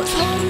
我从。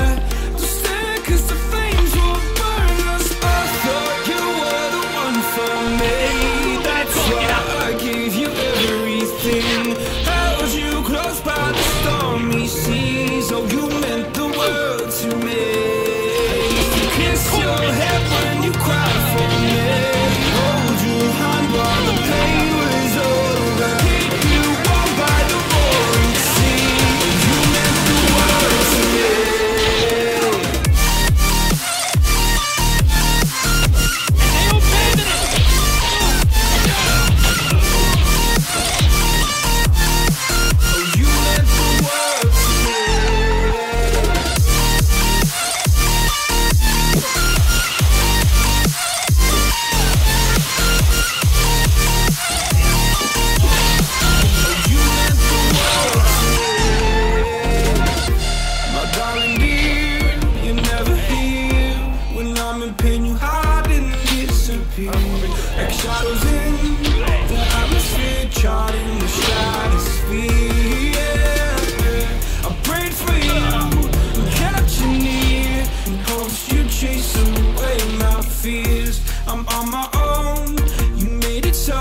fears. I'm on my own. You made it so,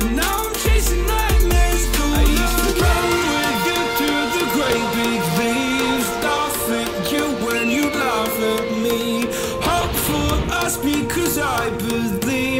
and now I'm chasing nightmares. Through I used to run with you through the great big leaves, laugh at you when you laugh at me. Hope for us because I believe.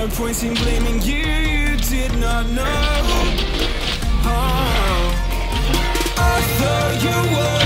no point in blaming you, you did not know. Oh. I thought you were.